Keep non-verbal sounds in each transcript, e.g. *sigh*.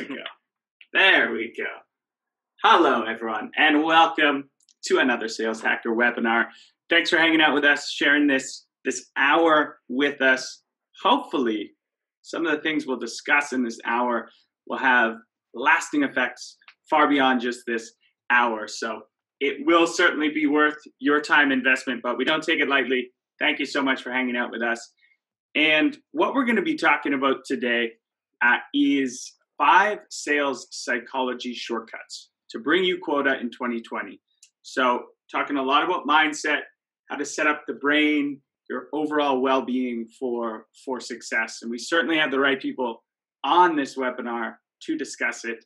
we go. There we go. Hello, everyone, and welcome to another Sales Hacker webinar. Thanks for hanging out with us, sharing this this hour with us. Hopefully, some of the things we'll discuss in this hour will have lasting effects far beyond just this hour. So it will certainly be worth your time investment, but we don't take it lightly. Thank you so much for hanging out with us. And what we're going to be talking about today uh, is five sales psychology shortcuts to bring you quota in 2020. So, talking a lot about mindset, how to set up the brain, your overall well-being for for success, and we certainly have the right people on this webinar to discuss it.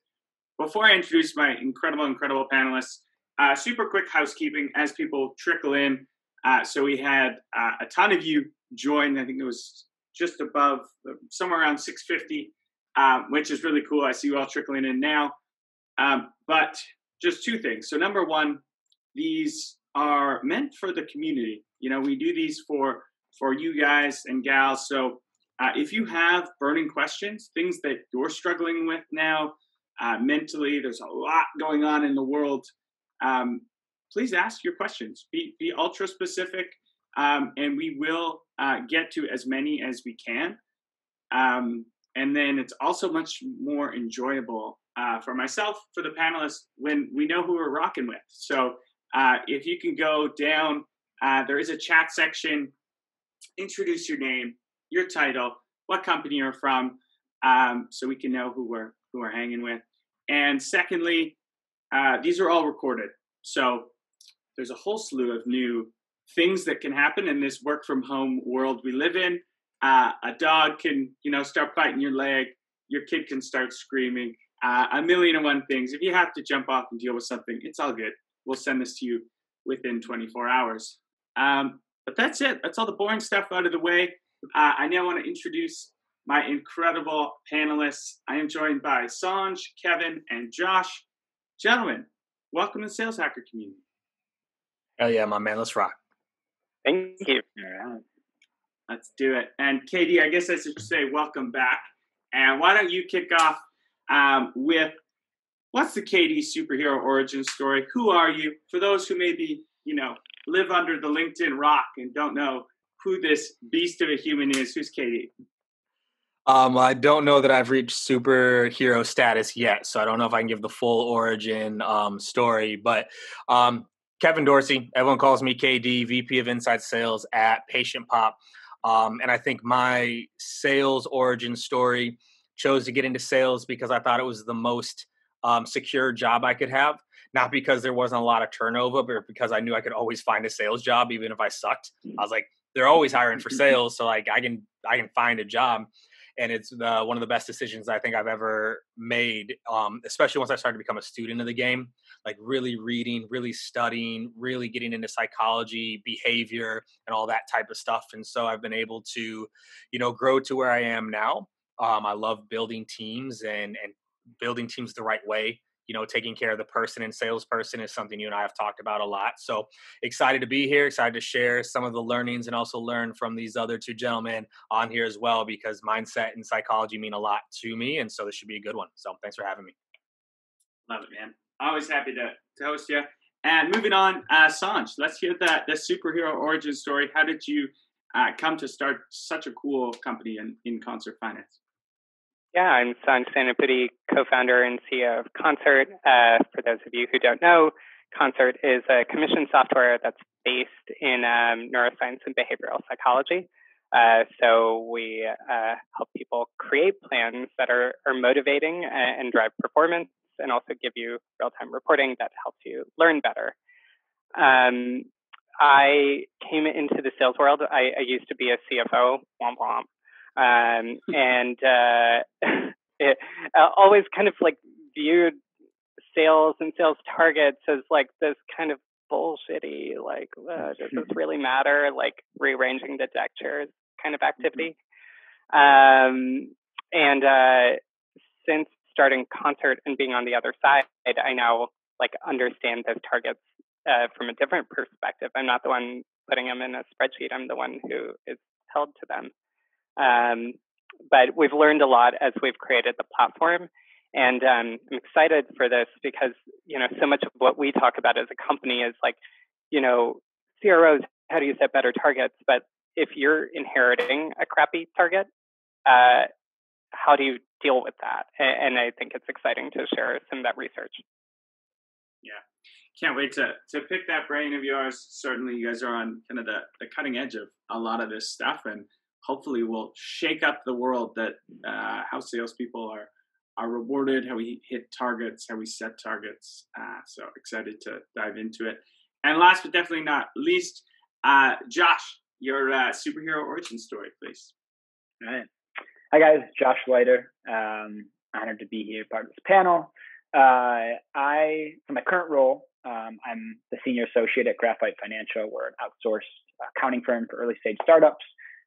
Before I introduce my incredible, incredible panelists, uh, super quick housekeeping as people trickle in. Uh, so we had uh, a ton of you join. I think it was just above, somewhere around 650, um, which is really cool. I see you all trickling in now. Um, but just two things. So number one, these are meant for the community. You know, we do these for for you guys and gals. So uh, if you have burning questions, things that you're struggling with now uh, mentally, there's a lot going on in the world um, please ask your questions. Be, be ultra specific, um, and we will uh, get to as many as we can. Um, and then it's also much more enjoyable uh, for myself, for the panelists, when we know who we're rocking with. So uh, if you can go down, uh, there is a chat section. Introduce your name, your title, what company you're from, um, so we can know who we're who we're hanging with. And secondly, uh, these are all recorded. So there's a whole slew of new things that can happen in this work from home world we live in. Uh, a dog can, you know, start biting your leg. Your kid can start screaming. Uh, a million and one things. If you have to jump off and deal with something, it's all good. We'll send this to you within 24 hours. Um, but that's it. That's all the boring stuff out of the way. Uh, I now want to introduce my incredible panelists. I am joined by Sanj, Kevin, and Josh. Gentlemen, welcome to the Sales Hacker community. Hell yeah, my man. Let's rock. Thank you. All right. Let's do it. And KD, I guess I should say welcome back. And why don't you kick off um, with what's the KD superhero origin story? Who are you? For those who maybe, you know, live under the LinkedIn rock and don't know who this beast of a human is, who's KD? Um, I don't know that I've reached superhero status yet, so I don't know if I can give the full origin um, story. But um, Kevin Dorsey, everyone calls me KD, VP of Inside Sales at PatientPop, um, and I think my sales origin story chose to get into sales because I thought it was the most um, secure job I could have. Not because there wasn't a lot of turnover, but because I knew I could always find a sales job, even if I sucked. I was like, they're always hiring for *laughs* sales, so like I can I can find a job and it's the, one of the best decisions I think I've ever made. Um, especially once I started to become a student of the game, like really reading, really studying, really getting into psychology, behavior, and all that type of stuff. And so I've been able to, you know, grow to where I am now. Um, I love building teams and and building teams the right way you know, taking care of the person and salesperson is something you and I have talked about a lot. So excited to be here, excited to share some of the learnings and also learn from these other two gentlemen on here as well, because mindset and psychology mean a lot to me. And so this should be a good one. So thanks for having me. Love it, man. Always happy to, to host you. And moving on, uh, Sanj, let's hear that the superhero origin story. How did you uh, come to start such a cool company in, in Concert Finance? Yeah, I'm Sanj Sanampudi, co-founder and CEO of Concert. Uh, for those of you who don't know, Concert is a commission software that's based in um, neuroscience and behavioral psychology. Uh, so we uh, help people create plans that are, are motivating and, and drive performance, and also give you real-time reporting that helps you learn better. Um, I came into the sales world. I, I used to be a CFO, womp womp, um, and uh, *laughs* it uh, always kind of like viewed sales and sales targets as like this kind of bullshitty, like uh, does this really matter? Like rearranging the deck chairs kind of activity. Um, and uh, since starting Concert and being on the other side, I now like understand those targets uh, from a different perspective. I'm not the one putting them in a spreadsheet. I'm the one who is held to them. Um, but we've learned a lot as we've created the platform. And um, I'm excited for this because, you know, so much of what we talk about as a company is like, you know, CROs, how do you set better targets? But if you're inheriting a crappy target, uh, how do you deal with that? And I think it's exciting to share some of that research. Yeah, can't wait to to pick that brain of yours. Certainly, you guys are on kind of the, the cutting edge of a lot of this stuff, and hopefully, will shake up the world that uh, how salespeople are are rewarded, how we hit targets, how we set targets. Uh, so excited to dive into it. And last but definitely not least, uh, Josh, your uh, superhero origin story, please. All right. Hi, guys. Josh Leider. Um, honored to be here, part of this panel. Uh, I, for my current role, um, I'm the senior associate at Graphite Financial. We're an outsourced accounting firm for early stage startups.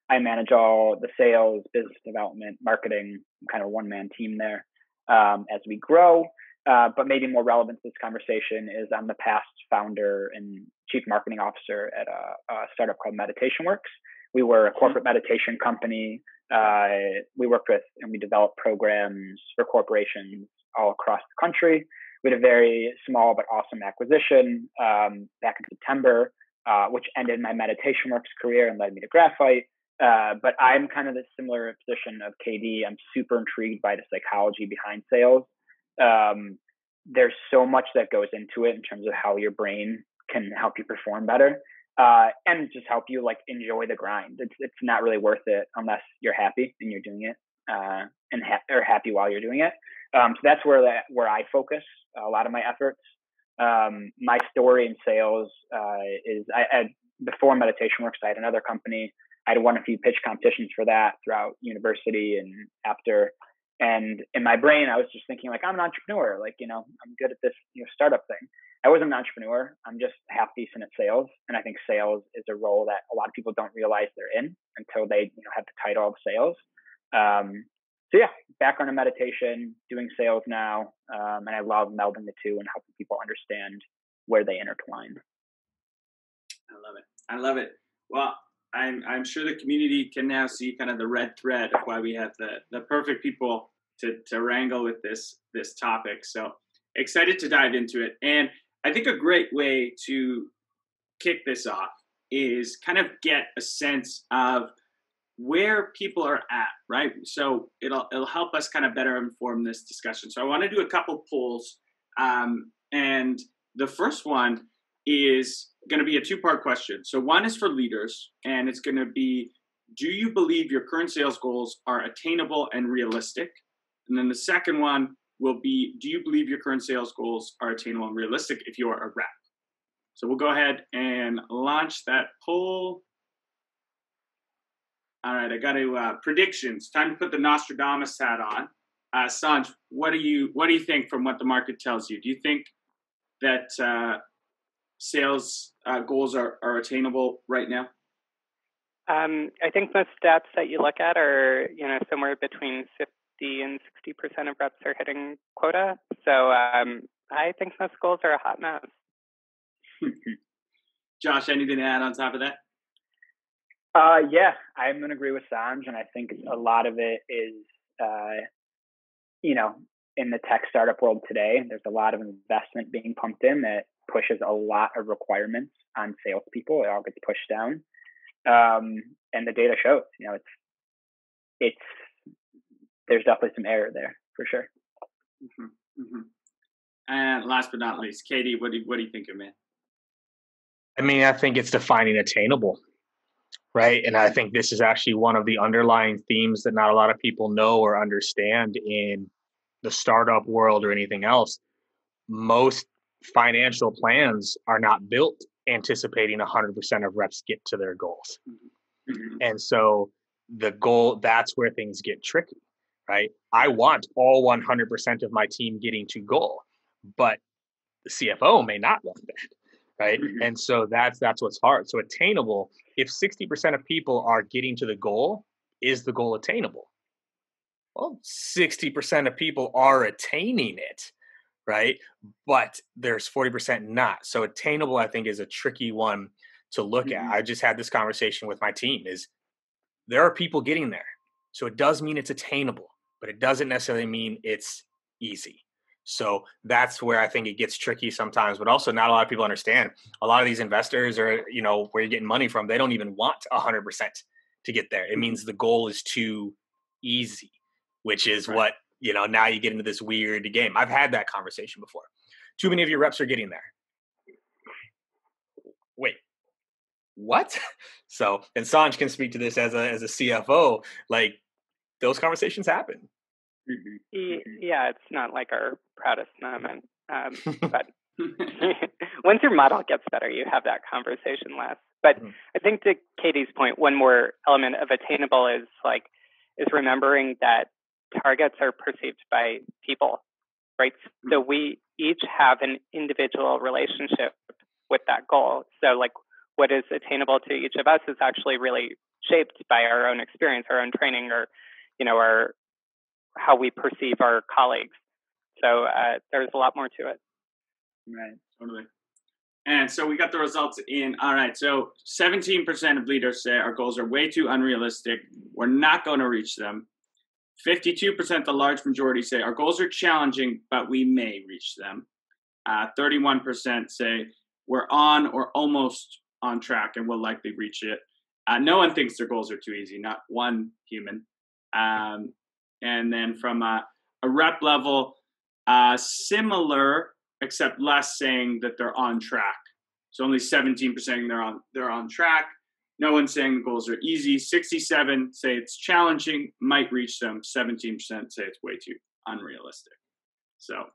I manage all the sales, business development, marketing, kind of one man team there um, as we grow. Uh, but maybe more relevant to this conversation is I'm the past founder and chief marketing officer at a, a startup called Meditation Works. We were a mm-hmm. corporate meditation company. Uh, we worked with and we developed programs for corporations all across the country. We had a very small but awesome acquisition um, back in September, uh, which ended my Meditation Works career and led me to Graphite. Uh, but I'm kind of the similar position of KD. I'm super intrigued by the psychology behind sales. Um, there's so much that goes into it in terms of how your brain can help you perform better uh, and just help you like enjoy the grind. It's it's not really worth it unless you're happy and you're doing it uh, and ha- or happy while you're doing it. Um, so that's where that where I focus a lot of my efforts. Um, my story in sales uh, is I, I before Meditation Works, I had another company I had won a few pitch competitions for that throughout university and after. And in my brain, I was just thinking like, I'm an entrepreneur. Like, you know, I'm good at this, you know, startup thing. I wasn't an entrepreneur. I'm just half decent at sales. And I think sales is a role that a lot of people don't realize they're in until they, you know, have the title of sales. Um, so yeah, background in meditation, doing sales now. Um, and I love melding the two and helping people understand where they intertwine. I love it. I love it. Well, I'm I'm sure the community can now see kind of the red thread of why we have the the perfect people to to wrangle with this this topic. So excited to dive into it. And I think a great way to kick this off is kind of get a sense of where people are at, right? So it'll it'll help us kind of better inform this discussion. So I want to do a couple polls, um, and the first one is going to be a two part question. So, one is for leaders, and it's going to be Do you believe your current sales goals are attainable and realistic? And then the second one will be Do you believe your current sales goals are attainable and realistic if you are a rep? So, we'll go ahead and launch that poll. All right, I got to uh, predictions. Time to put the Nostradamus hat on. Uh, Sanj, what do you what do you think from what the market tells you? Do you think that uh, sales uh, goals are, are attainable right now? Um, I think most stats that you look at are, you know, somewhere between 50 and 60% of reps are hitting quota. So um, I think most goals are a hot mess. *laughs* Josh, anything to add on top of that? Uh, yeah, I'm going to agree with Sanj, and I think a lot of it is, uh, you know, in the tech startup world today, there's a lot of investment being pumped in that pushes a lot of requirements on salespeople. It all gets pushed down, um, and the data shows. You know, it's it's there's definitely some error there for sure. Mm-hmm. Mm-hmm. And last but not least, KD, what do you, what do you think of it? I mean, I think it's defining attainable, right? And I think this is actually one of the underlying themes that not a lot of people know or understand in the startup world or anything else. Most financial plans are not built anticipating 100% of reps get to their goals. Mm-hmm. And so the goal, that's where things get tricky, right? I want all 100% of my team getting to goal, but the CFO may not want that. Right. Mm-hmm. And so that's that's what's hard. So attainable, if 60% of people are getting to the goal, is the goal attainable? Well, 60% of people are attaining it right? But there's 40% not. So attainable, I think, is a tricky one to look mm-hmm. at. I just had this conversation with my team is there are people getting there. So it does mean it's attainable, but it doesn't necessarily mean it's easy. So that's where I think it gets tricky sometimes, but also not a lot of people understand. A lot of these investors or, you know, where you're getting money from, they don't even want 100% to get there. It mm-hmm. means the goal is too easy, which is right. what, you know, now you get into this weird game. I've had that conversation before. Too many of your reps are getting there. Wait, what? *laughs* So, and Sanj can speak to this as a as a CFO. Like those conversations happen. Mm-hmm. Yeah, it's not like our proudest moment, um, *laughs* but *laughs* once your model gets better, you have that conversation less. But mm-hmm. I think to KD's point, one more element of attainable is like is remembering that targets are perceived by people, right? Mm-hmm. So we each have an individual relationship with that goal. So like what is attainable to each of us is actually really shaped by our own experience, our own training, or you know, our how we perceive our colleagues. So uh, there's a lot more to it. Right, totally. And so we got the results in. All right, so 17% of leaders say our goals are way too unrealistic. We're not going to reach them. 52%, the large majority, say our goals are challenging, but we may reach them. Uh, 31% say we're on or almost on track and will likely reach it. Uh, no one thinks their goals are too easy, not one human. Um, and then from a, a rep level, uh, similar except less saying that they're on track. So only 17% saying they're on they're on track. No one's saying the goals are easy. 67 say it's challenging, might reach them. 17% say it's way too unrealistic. So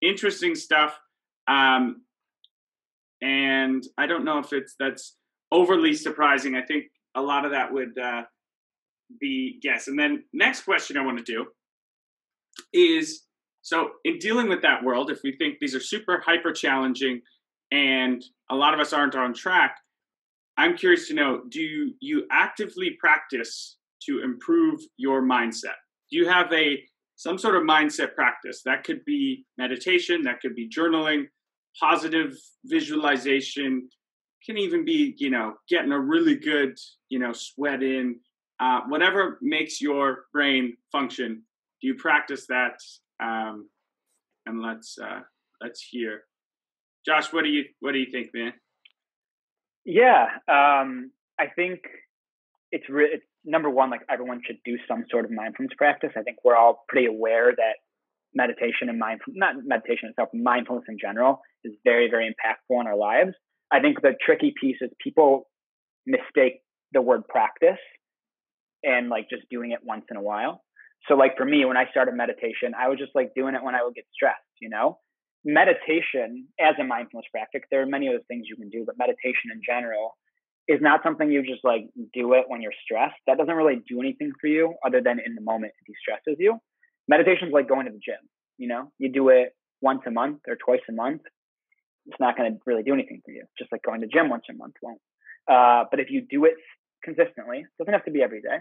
interesting stuff. Um, and I don't know if it's that's overly surprising. I think a lot of that would uh, be guess. And then next question I want to do is so in dealing with that world, if we think these are super hyper challenging and a lot of us aren't on track, I'm curious to know: Do you actively practice to improve your mindset? Do you have a some sort of mindset practice that could be meditation, that could be journaling, positive visualization, can even be you know getting a really good you know sweat in uh, whatever makes your brain function do you practice that um, and let's uh, let's hear. Josh what do you what do you think man? Yeah um, i think it's really number one like everyone should do some sort of mindfulness practice. I think we're all pretty aware that meditation and mindfulness not meditation itself mindfulness in general is very very impactful in our lives. I think the tricky piece is people mistake the word practice and like just doing it once in a while. So like for me, when I started meditation, I was just like doing it when I would get stressed, you know? Meditation as a mindfulness practice, there are many other things you can do, but meditation in general is not something you just like do it when you're stressed. That doesn't really do anything for you other than in the moment it de-stresses you. Meditation is like going to the gym, you know? You do it once a month or twice a month. It's not going to really do anything for you. Just like going to the gym once a month won't. Uh, but if you do it consistently, doesn't have to be every day,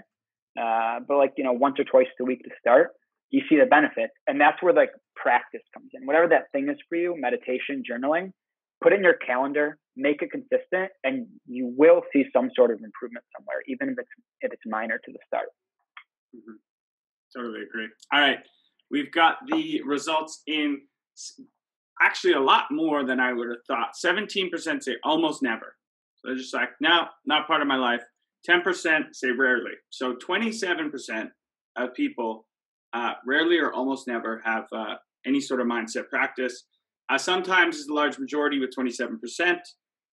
uh, but like you know once or twice a week to start you see the benefits. And that's where like practice comes in. Whatever that thing is for you meditation journaling put it in your calendar make it consistent and you will see some sort of improvement somewhere even if it's if it's minor to the start. Mm-hmm. totally agree. All right. We've got the results in actually a lot more than i would have thought. 17% say almost never. So they're just like no not part of my life 10% say rarely. So 27% of people uh, rarely or almost never have uh, any sort of mindset practice. Uh, sometimes is a large majority with 27%.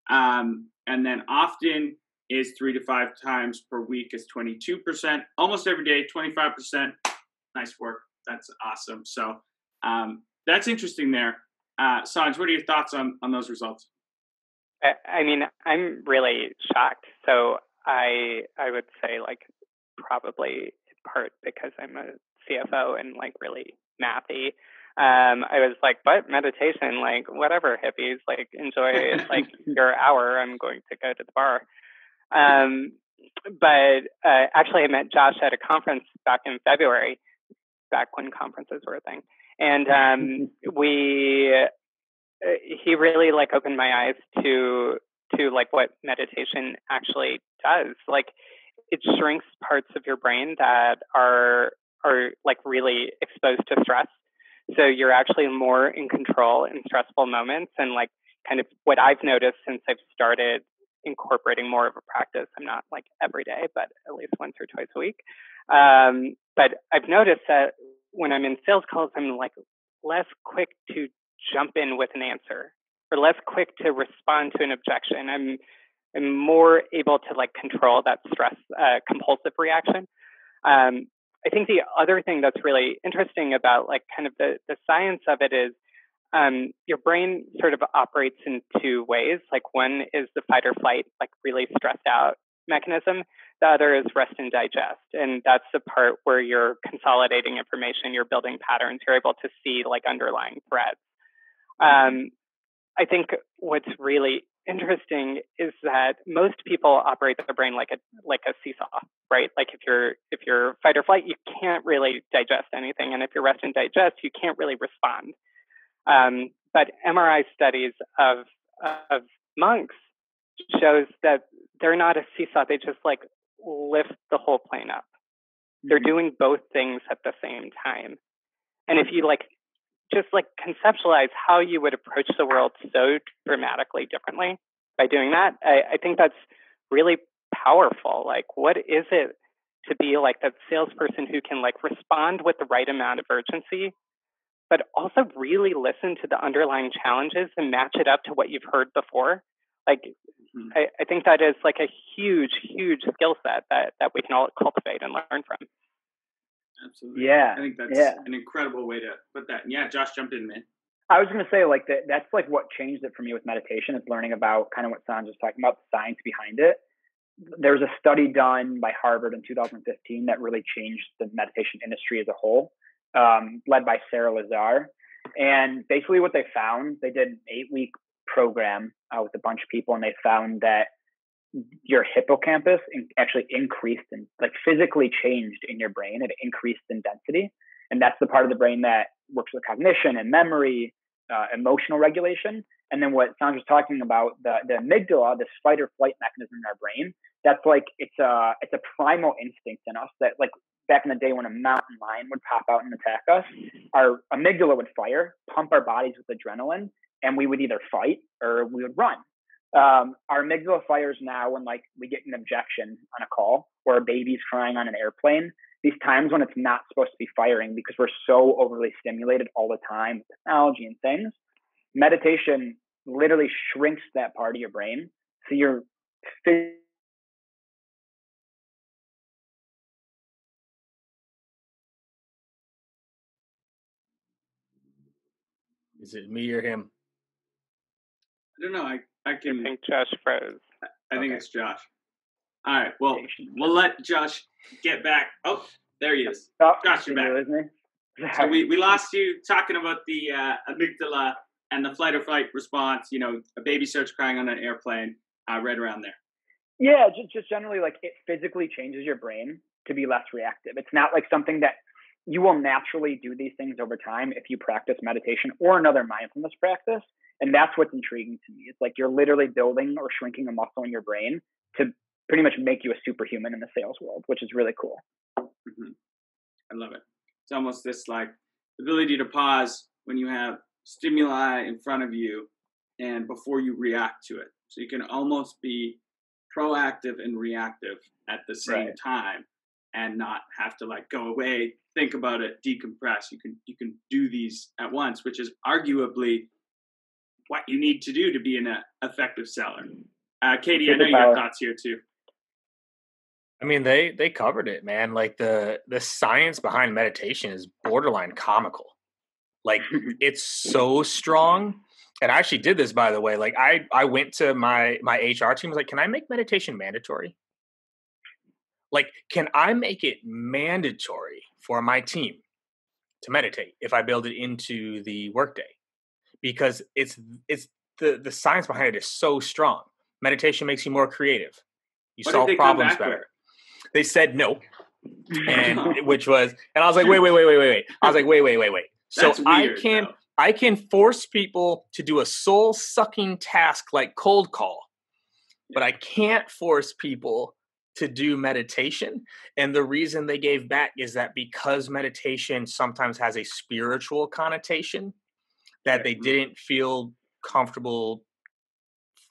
Um, and then often is three to five times per week is 22%. Almost every day, 25%. Nice work. That's awesome. So um, that's interesting there. Uh, Sanj, what are your thoughts on, on those results? I mean, I'm really shocked. So I I would say like probably in part because I'm a CFO and like really mathy. Um, I was like, but meditation, like whatever hippies, like enjoy *laughs* like your hour. I'm going to go to the bar. Um, but uh, actually, I met Josh at a conference back in February, back when conferences were a thing, and um, *laughs* we uh, he really like opened my eyes to to like what meditation actually does. Like it shrinks parts of your brain that are are like really exposed to stress. So you're actually more in control in stressful moments. And like kind of what I've noticed since I've started incorporating more of a practice, I'm not like every day, but at least once or twice a week. Um, but I've noticed that when I'm in sales calls, I'm like less quick to jump in with an answer or less quick to respond to an objection. I'm I'm more able to like control that stress uh, compulsive reaction. Um, I think the other thing that's really interesting about like kind of the, the science of it is um, your brain sort of operates in two ways. Like one is the fight or flight, like really stressed out mechanism. The other is rest and digest. And that's the part where you're consolidating information, you're building patterns, you're able to see like underlying threads. Um, I think what's really interesting is that most people operate their brain like a like a seesaw, right? Like if you're if you're fight or flight, you can't really digest anything, and if you're rest and digest, you can't really respond. Um, but MRI studies of of monks shows that they're not a seesaw; they just like lift the whole plane up. They're mm-hmm. doing both things at the same time. And if you like just like conceptualize how you would approach the world so dramatically differently by doing that. I, I think that's really powerful. Like, what is it to be like that salesperson who can like respond with the right amount of urgency, but also really listen to the underlying challenges and match it up to what you've heard before? Like, mm-hmm. I, I think that is like a huge, huge skill set that, that we can all cultivate and learn from. Absolutely. Yeah. I think that's yeah. an incredible way to put that. And yeah, Josh jumped in, man. I was going to say, like, that, that's like what changed it for me with meditation is learning about kind of what Sanj was talking about, the science behind it. There was a study done by Harvard in 2015 that really changed the meditation industry as a whole, um, led by Sara Lazar. And basically, what they found, they did an eight week program uh, with a bunch of people, and they found that your hippocampus actually increased and like physically changed in your brain. It increased in density. And that's the part of the brain that works with cognition and memory, uh, emotional regulation. And then what Sanj was talking about, the, the amygdala, this fight or flight mechanism in our brain, that's like, it's a, it's a primal instinct in us that like back in the day when a mountain lion would pop out and attack us, our amygdala would fire, pump our bodies with adrenaline, and we would either fight or we would run um, our amygdala fires now when like we get an objection on a call or a baby's crying on an airplane. These times when it's not supposed to be firing because we're so overly stimulated all the time with technology and things. Meditation literally shrinks that part of your brain, so you're Is it me or him? I don't know. I I can. I think Josh froze. I think okay. it's Josh. All right. Well, we'll let Josh get back. Oh, there he is. Oh, Josh, you're back. so we, we *laughs* lost you talking about the uh, amygdala and the flight or flight response. You know, a baby starts crying on an airplane. Uh, right around there. Yeah, just, just generally like it physically changes your brain to be less reactive. It's not like something that you will naturally do these things over time if you practice meditation or another mindfulness practice. And that's what's intriguing to me. It's like you're literally building or shrinking a muscle in your brain to pretty much make you a superhuman in the sales world, which is really cool. Mm-hmm. I love it. It's almost this like ability to pause when you have stimuli in front of you and before you react to it. So you can almost be proactive and reactive at the same right. time and not have to like go away, think about it, decompress. You can you can do these at once, which is arguably what you need to do to be an uh, effective seller. Uh, KD, I know you have thoughts here too. I mean, they they covered it, man. Like the the science behind meditation is borderline comical. Like *laughs* it's so strong. And I actually did this, by the way. Like I I went to my my HR team was like, "Can I make meditation mandatory?" Like, can I make it mandatory for my team to meditate if I build it into the workday? Because it's it's the the science behind it is so strong. Meditation makes you more creative. You what solve problems better. With? They said no, and *laughs* which was, and I was like, wait, wait, wait, wait, wait, wait. I was like, wait, wait, wait, wait. So I can though. I can force people to do a soul sucking task like cold call, but I can't force people to do meditation. And the reason they gave back is that because meditation sometimes has a spiritual connotation, that they didn't feel comfortable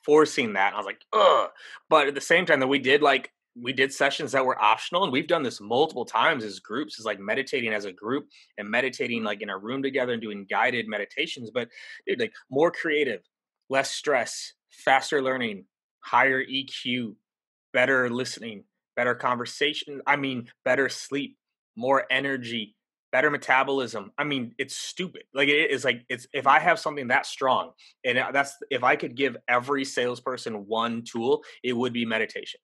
forcing that. I was like, ugh. But at the same time, that we did like we did sessions that were optional and we've done this multiple times as groups is like meditating as a group and meditating like in a room together and doing guided meditations but dude like more creative less stress faster learning higher eq better listening better conversation i mean better sleep more energy better metabolism i mean it's stupid like it is like it's if i have something that strong and that's if i could give every salesperson one tool it would be meditation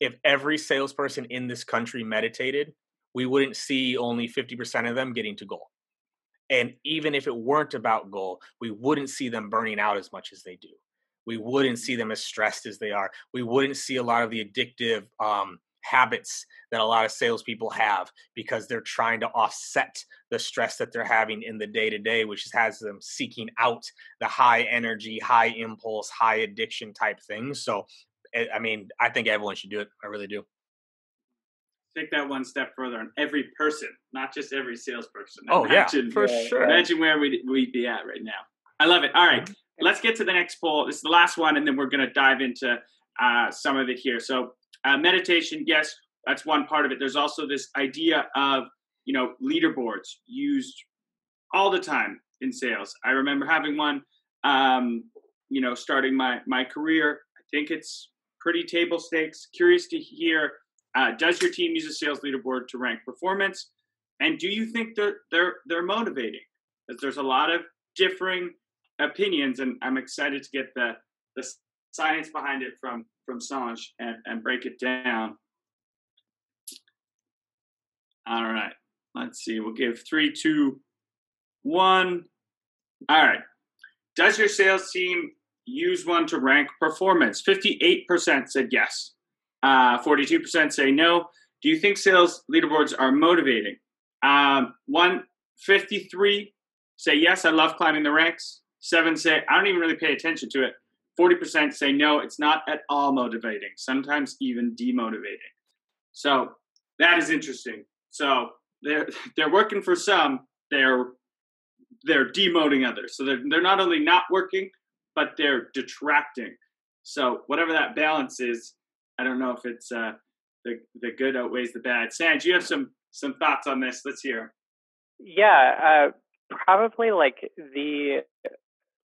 if every salesperson in this country meditated, we wouldn't see only 50% of them getting to goal. And even if it weren't about goal, we wouldn't see them burning out as much as they do. We wouldn't see them as stressed as they are. We wouldn't see a lot of the addictive um, habits that a lot of salespeople have because they're trying to offset the stress that they're having in the day to day, which has them seeking out the high energy, high impulse, high addiction type things. So I mean, I think everyone should do it. I really do. Take that one step further on every person, not just every salesperson. Oh imagine, yeah, for sure. Imagine where we'd, we'd be at right now. I love it. All right, let's get to the next poll. This is the last one, and then we're going to dive into uh, some of it here. So, uh, meditation, yes, that's one part of it. There's also this idea of you know leaderboards used all the time in sales. I remember having one. Um, you know, starting my my career. I think it's pretty table stakes. Curious to hear uh, does your team use a sales leaderboard to rank performance? And do you think they're they're they're motivating? Because there's a lot of differing opinions, and I'm excited to get the the science behind it from from Sanj and, and break it down. All right, let's see. We'll give three, two, one. All right. Does your sales team use one to rank performance. 58% said yes. Uh, 42% say no. Do you think sales leaderboards are motivating? Um, 153 say yes, I love climbing the ranks. Seven say I don't even really pay attention to it. 40% say no, it's not at all motivating, sometimes even demotivating. So that is interesting. So they're *laughs* they're working for some, they're they're demoting others. So they're they're not only not working, but they're detracting. So whatever that balance is, I don't know if it's uh, the the good outweighs the bad. Sanj, you have some some thoughts on this. Let's hear. Yeah, uh, probably like the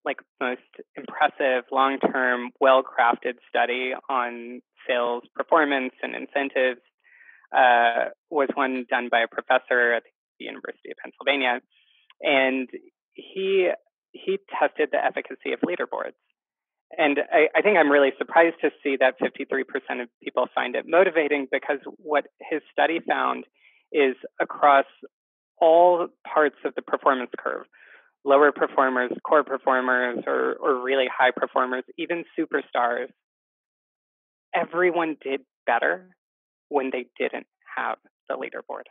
like most impressive, long term, well crafted study on sales performance and incentives uh, was one done by a professor at the University of Pennsylvania, and he he tested the efficacy of leaderboards. And I, I, think I'm really surprised to see that 53% of people find it motivating because what his study found is across all parts of the performance curve, lower performers, core performers, or, or really high performers, even superstars, everyone did better when they didn't have the leaderboard.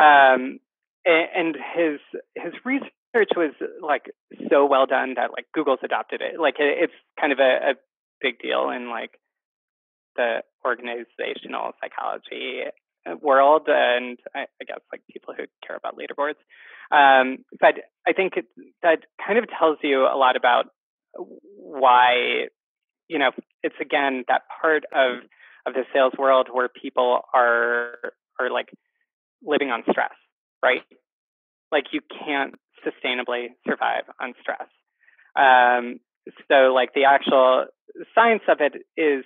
um, and his his research research was like so well done that like Google's adopted it. Like it, it's kind of a, a big deal in like the organizational psychology world and I, I, guess like people who care about leaderboards. Um, but I think it, that kind of tells you a lot about why, you know, it's again that part of of the sales world where people are are like living on stress, right? Like you can't sustainably survive on stress. Um, so, like the actual science of it is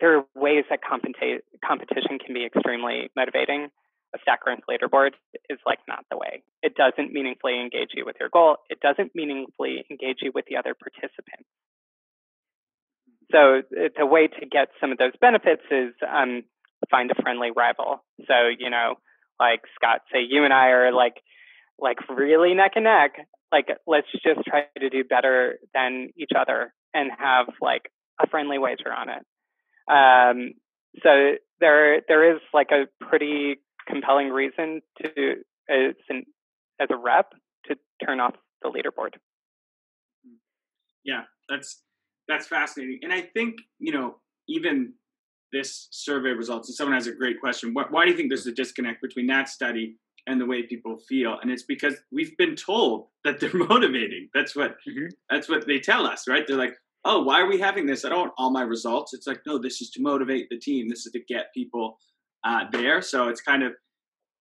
there are ways that competition can be extremely motivating. A stack rank leaderboard is like not the way. It doesn't meaningfully engage you with your goal. It doesn't meaningfully engage you with the other participants. So the way to get some of those benefits is um, find a friendly rival. So you know, like Scott, say you and I are like like really neck and neck, like let's just try to do better than each other and have like a friendly wager on it. Um, so there there is like a pretty compelling reason to as an as a rep to turn off the leaderboard. Yeah, that's that's fascinating, and I think you know even this survey results, and someone has a great question. Why, why do you think there's a disconnect between that study and the way people feel? And it's because we've been told that they're *laughs* motivating. That's what mm-hmm. that's what they tell us, right? They're like, oh, why are we having this? I don't want all my results. It's like, no, this is to motivate the team. This is to get people uh, there. So it's kind of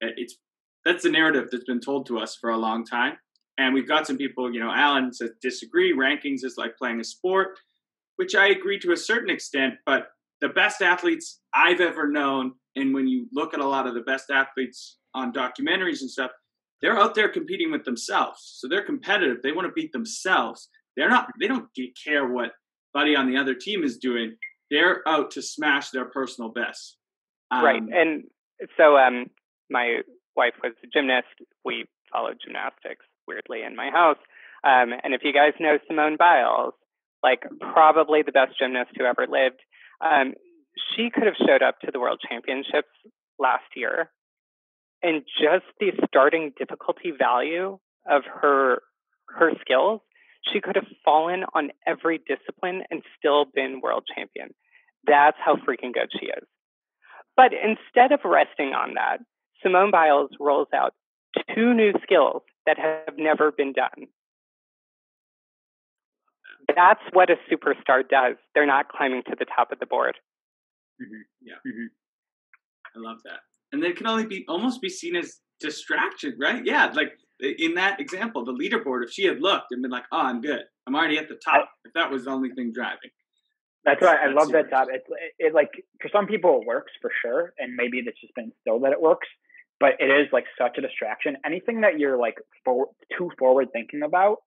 it's that's the narrative that's been told to us for a long time. And we've got some people, you know, Alan says disagree. Rankings is like playing a sport, which I agree to a certain extent. But the best athletes I've ever known, and when you look at a lot of the best athletes on documentaries and stuff, they're out there competing with themselves. So they're competitive. They want to beat themselves. They're not. They don't care what buddy on the other team is doing. They're out to smash their personal best. Um, right. And so um, my wife was a gymnast. We followed gymnastics weirdly in my house. Um, and if you guys know Simone Biles, like probably the best gymnast who ever lived, um, she could have showed up to the World Championships last year, and just the starting difficulty value of her her skills, she could have fallen on every discipline and still been world champion. That's how freaking good she is. But instead of resting on that, Simone Biles rolls out two new skills that have never been done. That's what a superstar does. They're not climbing to the top of the board. Mm-hmm. Yeah. Mm-hmm. I love that. And they can only be almost be seen as distraction, right? Yeah. Like in that example, the leaderboard, if she had looked and been like, oh, I'm good. I'm already at the top. if that was the only thing driving. That's right. I love that top. It's it, it, like for some people it works for sure, and maybe it's just been instilled that it works but it is like such a distraction. Anything that you're like for, too forward thinking about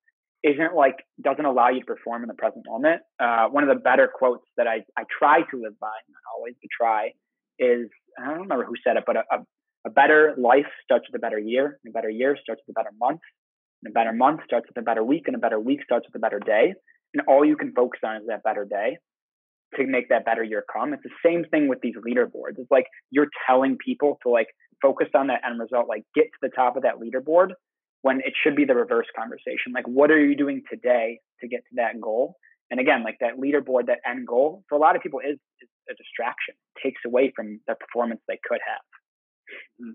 isn't like doesn't allow you to perform in the present moment. Uh, one of the better quotes that I I try to live by, not always, but try, is I don't remember who said it, but a, a, a better life starts with a better year, and a better year starts with a better month, and a better month starts with a better week, and a better week starts with a better day. And all you can focus on is that better day to make that better year come. It's the same thing with these leaderboards. It's like you're telling people to like focus on that end result, like get to the top of that leaderboard when it should be the reverse conversation. Like, what are you doing today to get to that goal? And again, like that leaderboard, that end goal for a lot of people is, is a distraction, it takes away from the performance they could have. Mm,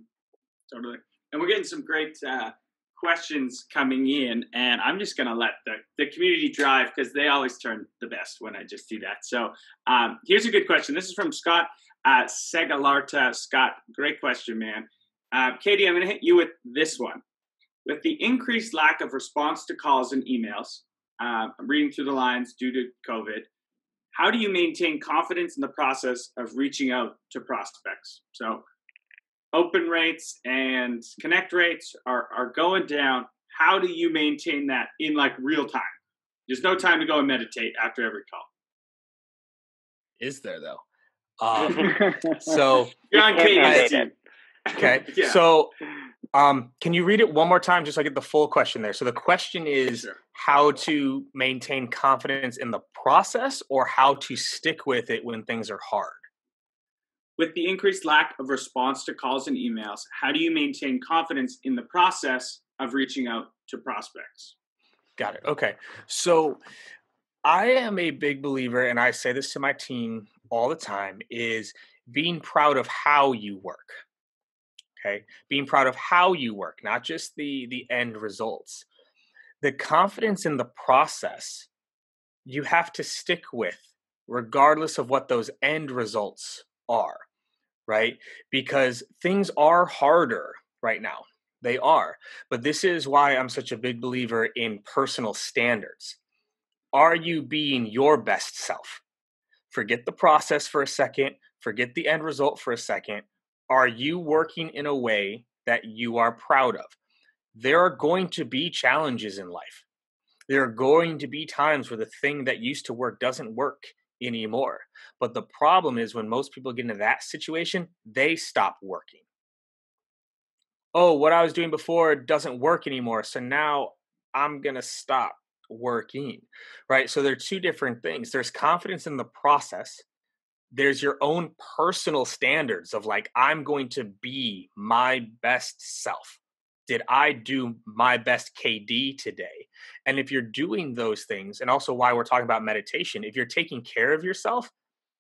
totally. And we're getting some great uh, questions coming in, and I'm just going to let the, the community drive because they always turn the best when I just do that. So um, here's a good question. This is from Scott uh, Segalarta. Scott, great question, man. Uh, KD, I'm going to hit you with this one. With the increased lack of response to calls and emails, uh, I'm reading through the lines due to COVID. How do you maintain confidence in the process of reaching out to prospects? So open rates and connect rates are, are going down. How do you maintain that in like real time? There's no time to go and meditate after every call. Is there though? Um, *laughs* so you're on KD's Okay. *laughs* yeah. So um, can you read it one more time just so I get the full question there? So the question is sure. how to maintain confidence in the process or how to stick with it when things are hard? With the increased lack of response to calls and emails, how do you maintain confidence in the process of reaching out to prospects? Got it. Okay. So I am a big believer, and I say this to my team all the time, is being proud of how you work. Okay. Being proud of how you work, not just the the end results. The confidence in the process you have to stick with, regardless of what those end results are right? Because things are harder right now. They are. But this is why I'm such a big believer in personal standards. Are you being your best self? Forget the process for a second, forget the end result for a second. Are you working in a way that you are proud of? There are going to be challenges in life. There are going to be times where the thing that used to work doesn't work anymore. But the problem is when most people get into that situation, they stop working. Oh, what I was doing before doesn't work anymore. So now I'm going to stop working. Right? So there are two different things. There's confidence in the process. There's your own personal standards of like, I'm going to be my best self did I do my best KD today? And if you're doing those things, and also why we're talking about meditation, if you're taking care of yourself,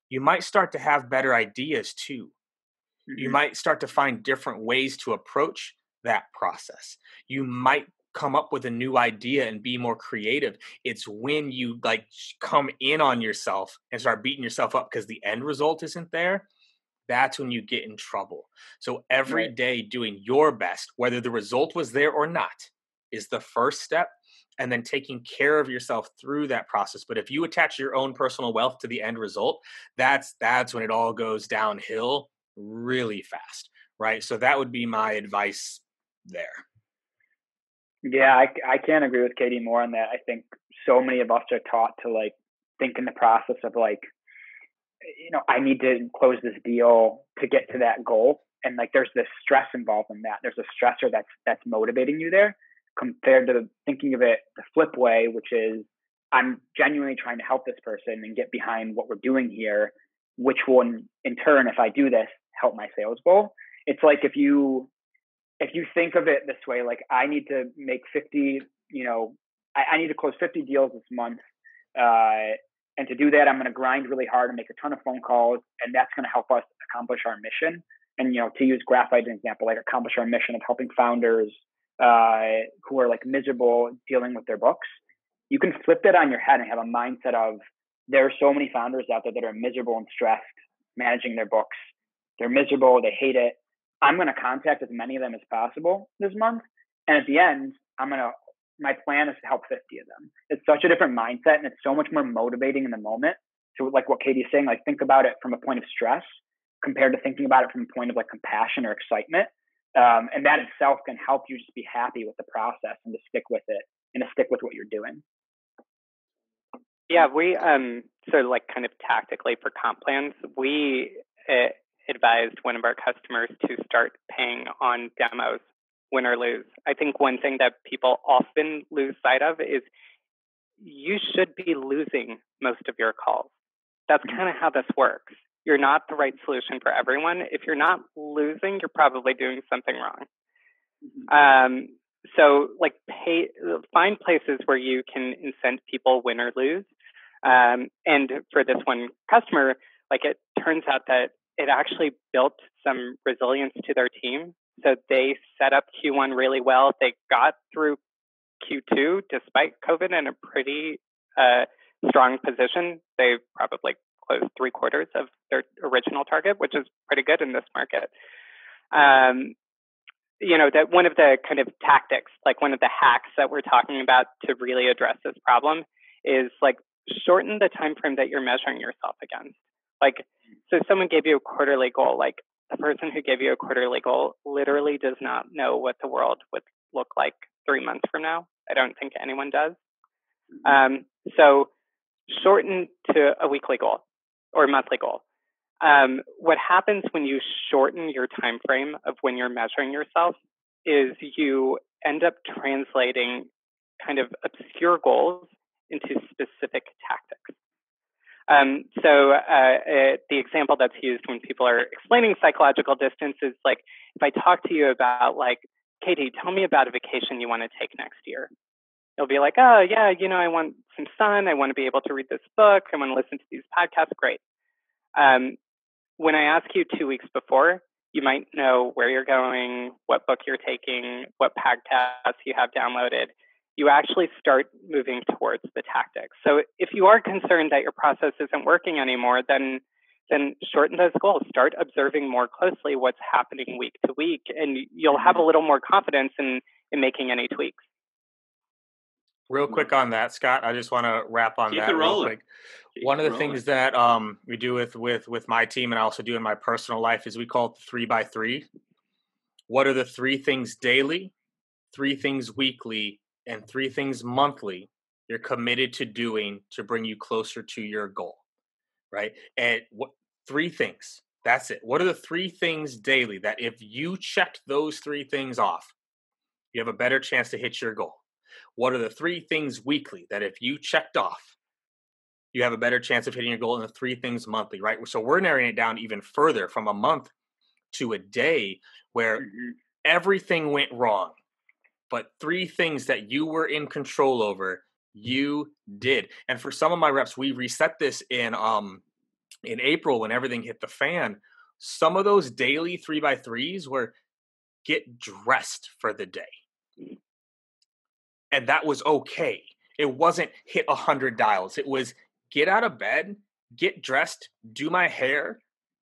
you might start to have better ideas too. Mm-hmm. You might start to find different ways to approach that process. You might come up with a new idea and be more creative. It's when you like come in on yourself and start beating yourself up because the end result isn't there. That's when you get in trouble. So every right. day doing your best, whether the result was there or not, is the first step and then taking care of yourself through that process but if you attach your own personal wealth to the end result that's that's when it all goes downhill really fast right so that would be my advice there yeah i, I can't agree with KD more on that i think so many of us are taught to like think in the process of like you know i need to close this deal to get to that goal and like there's this stress involved in that there's a stressor that's that's motivating you there compared to thinking of it the flip way, which is I'm genuinely trying to help this person and get behind what we're doing here, which will in, in turn, if I do this, help my sales goal. It's like if you if you think of it this way, like I need to make 50, you know, I, I need to close 50 deals this month. Uh, and to do that, I'm going to grind really hard and make a ton of phone calls, and that's going to help us accomplish our mission. And you know, to use graphite as an example, like accomplish our mission of helping founders uh, who are like miserable dealing with their books, you can flip that on your head and have a mindset of there are so many founders out there that are miserable and stressed managing their books. They're miserable, they hate it. I'm going to contact as many of them as possible this month. And at the end, I'm going to, my plan is to help 50 of them. It's such a different mindset and it's so much more motivating in the moment. So, like what KD's saying, like think about it from a point of stress compared to thinking about it from a point of like compassion or excitement. Um, and that itself can help you just be happy with the process and to stick with it and to stick with what you're doing. Yeah, we um so like kind of tactically for comp plans, we uh, advised one of our customers to start paying on demos, win or lose. I think one thing that people often lose sight of is you should be losing most of your calls. That's mm-hmm. kind of how this works you're not the right solution for everyone. If you're not losing, you're probably doing something wrong. Mm-hmm. Um, so, like, pay, find places where you can incent people win or lose. Um, and for this one customer, like, it turns out that it actually built some resilience to their team. So they set up Q1 really well. They got through Q2 despite COVID in a pretty uh, strong position. They probably closed three quarters of their original target, which is pretty good in this market. Um, you know, that one of the kind of tactics, like one of the hacks that we're talking about to really address this problem is like shorten the time frame that you're measuring yourself against. Like, so someone gave you a quarterly goal, like the person who gave you a quarterly goal literally does not know what the world would look like three months from now. I don't think anyone does. Mm-hmm. Um, so shorten to a weekly goal or monthly goal. Um, what happens when you shorten your time frame of when you're measuring yourself is you end up translating kind of obscure goals into specific tactics. Um, so uh, uh, the example that's used when people are explaining psychological distance is like if I talk to you about like, KD, tell me about a vacation you want to take next year. You'll be like, oh yeah, you know, I want some sun. I want to be able to read this book. I want to listen to these podcasts. Great. Um, when I ask you two weeks before, you might know where you're going, what book you're taking, what podcasts you have downloaded. You actually start moving towards the tactics. So if you are concerned that your process isn't working anymore, then then shorten those goals. Start observing more closely what's happening week to week, and you'll have a little more confidence in in making any tweaks. Real quick on that, Scott. I just want to wrap on Keep that real quick. Keep One of the rolling. things that um, we do with with with my team, and I also do in my personal life, is we call it the three by three. What are the three things daily, three things weekly, and three things monthly you're committed to doing to bring you closer to your goal, right? And what three things? That's it. What are the three things daily that if you checked those three things off, you have a better chance to hit your goal? What are the three things weekly that if you checked off, you have a better chance of hitting your goal in the three things monthly, right? So we're narrowing it down even further from a month to a day where mm-hmm. everything went wrong. But three things that you were in control over, you did. And for some of my reps, we reset this in um in April when everything hit the fan, some of those daily three by threes were get dressed for the day. Mm. And that was okay. It wasn't hit a hundred dials. It was get out of bed, get dressed, do my hair,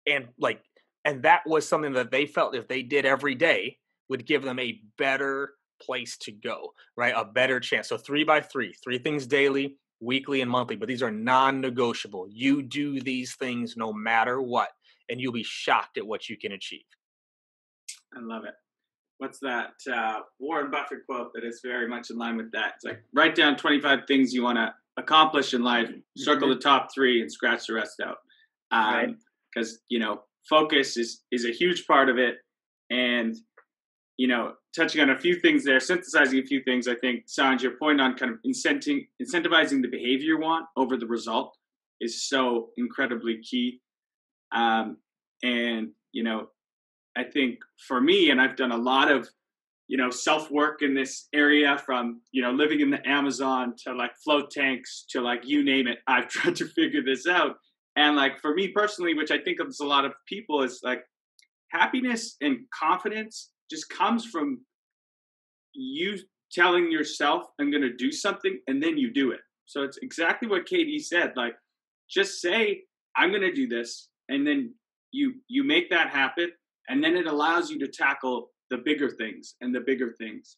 and like and that was something that they felt if they did every day would give them a better place to go, right? A better chance. So three by three, three things daily, weekly, and monthly, but these are non negotiable. You do these things no matter what, and you'll be shocked at what you can achieve. I love it. What's that uh, Warren Buffett quote that is very much in line with that? It's like write down 25 things you want to accomplish in life, circle mm-hmm. the top three, and scratch the rest out. Um, right. Because you know, focus is is a huge part of it, and you know, touching on a few things there, synthesizing a few things. I think, Sanj, your point on kind of incenting, incentivizing the behavior you want over the result is so incredibly key. Um, and you know, I think for me, and I've done a lot of, you know, self work in this area from you know living in the Amazon to like float tanks to like you name it. I've *laughs* tried to figure this out, and like for me personally, which I think of a lot of people, is like happiness and confidence just comes from you telling yourself i'm going to do something and then you do it. So it's exactly what Katie said like just say i'm going to do this and then you you make that happen and then it allows you to tackle the bigger things and the bigger things.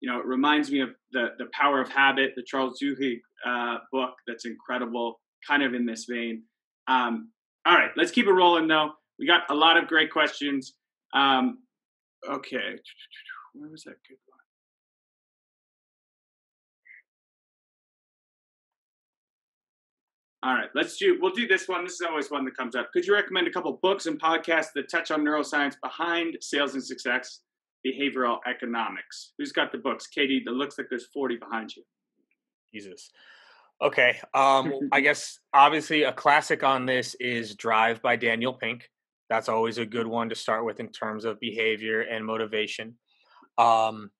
You know it reminds me of the the power of habit the charles duhigg uh, book that's incredible kind of in this vein. Um, all right let's keep it rolling though. We got a lot of great questions. Um, okay. Where was that good one? All right, let's do. We'll do this one. This is always one that comes up. Could you recommend a couple books and podcasts that touch on neuroscience behind sales and success, behavioral economics? Who's got the books? KD, that looks like there's 40 behind you. Jesus. Okay. Um, I *laughs* guess obviously a classic on this is Drive by Daniel Pink. That's always a good one to start with in terms of behavior and motivation. Um,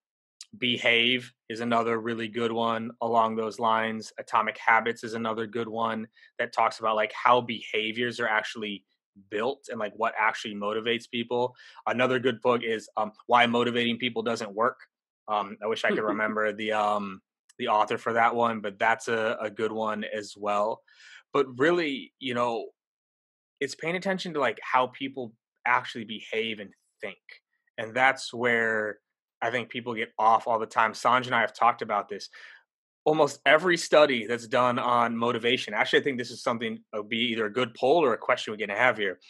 Behave is another really good one along those lines. Atomic Habits is another good one that talks about like how behaviors are actually built and like what actually motivates people. Another good book is um, Why Motivating People Doesn't Work. Um, I wish I could *laughs* remember the um, the author for that one, but that's a, a good one as well. But really, you know, it's paying attention to like how people actually behave and think. And that's where I think people get off all the time. Sanj and I have talked about this. Almost every study that's done on motivation, actually, I think this is something that would be either a good poll or a question we're going to have here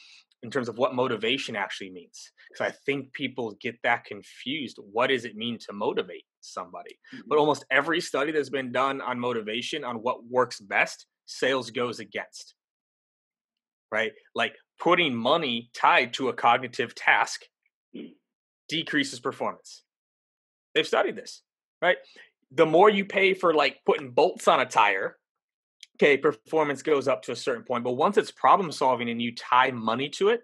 in terms of what motivation actually means. Because I think people get that confused. What does it mean to motivate somebody? Mm-hmm. But almost every study that's been done on motivation, on what works best, sales goes against right? Like putting money tied to a cognitive task decreases performance. They've studied this, right? The more you pay for like putting bolts on a tire, okay, performance goes up to a certain point. But once it's problem solving and you tie money to it,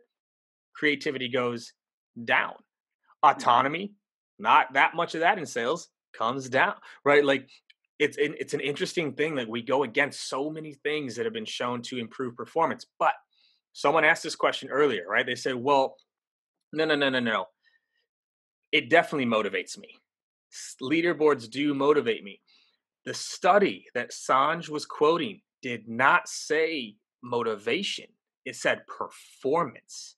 creativity goes down. Mm-hmm. Autonomy, not that much of that in sales, comes down, right? Like it's it's an interesting thing that we go against so many things that have been shown to improve performance, but someone asked this question earlier, right? They said, well, no, no, no, no, no. It definitely motivates me. Leaderboards do motivate me. The study that Sanj was quoting did not say motivation, it said performance.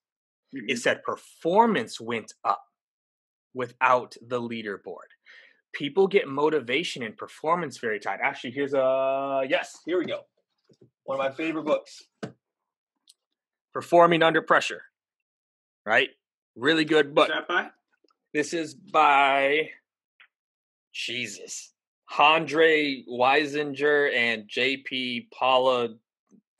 Mm-hmm. It said performance went up without the leaderboard. People get motivation and performance very tight. Actually, here's a yes, here we go. One of my favorite books performing under pressure. Right? Really good book. This is by Jesus. Andre Weisinger and JP Paula.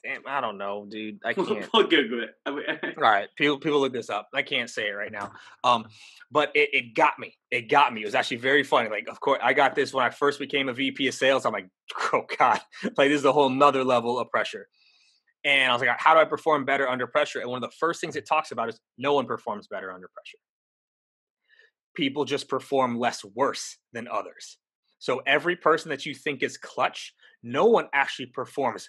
Damn, I don't know, dude. I *laughs* can't. we'll Google it. *laughs* All right, people people look this up. I can't say it right now. Um, but it, it got me. It got me. It was actually very funny. Like, of course, I got this when I first became a VP of sales. I'm like, *laughs* oh god, like this is a whole nother level of pressure. And I was like, how do I perform better under pressure? And one of the first things it talks about is no one performs better under pressure. People just perform less worse than others. So every person that you think is clutch, no one actually performs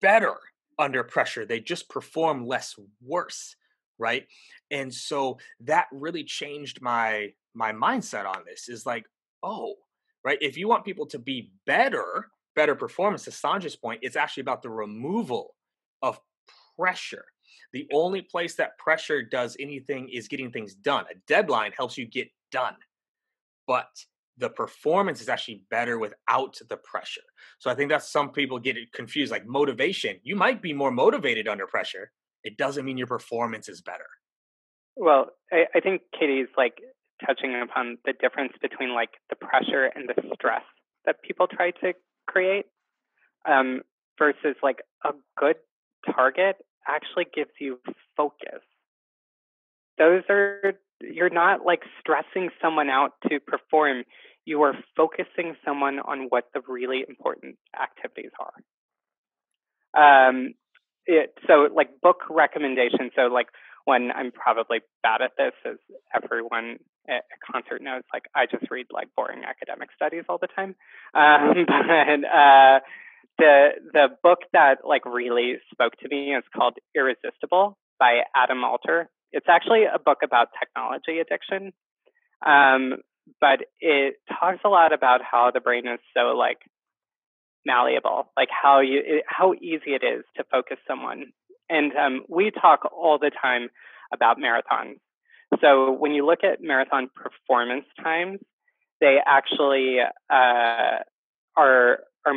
better under pressure. They just perform less worse, right? And so that really changed my my mindset on this. Is like, oh, right. If you want people to be better, better performance, to Sanjay's point, it's actually about the removal of pressure. The only place that pressure does anything is getting things done. A deadline helps you get done, but the performance is actually better without the pressure. So I think that's some people get it confused. Like motivation, you might be more motivated under pressure. It doesn't mean your performance is better. Well, I, I think KD's like touching upon the difference between like the pressure and the stress that people try to create um, versus like a good target actually gives you focus. Those are you're not like stressing someone out to perform. You are focusing someone on what the really important activities are. Um, it, so like book recommendations. So like when I'm probably bad at this, as everyone at concert knows, like I just read like boring academic studies all the time. Um, *laughs* but uh, the the book that like really spoke to me is called Irresistible by Adam Alter. It's actually a book about technology addiction, um, but it talks a lot about how the brain is so like malleable, like how you it, how easy it is to focus someone. And um, we talk all the time about marathons. So when you look at marathon performance times, they actually uh, are are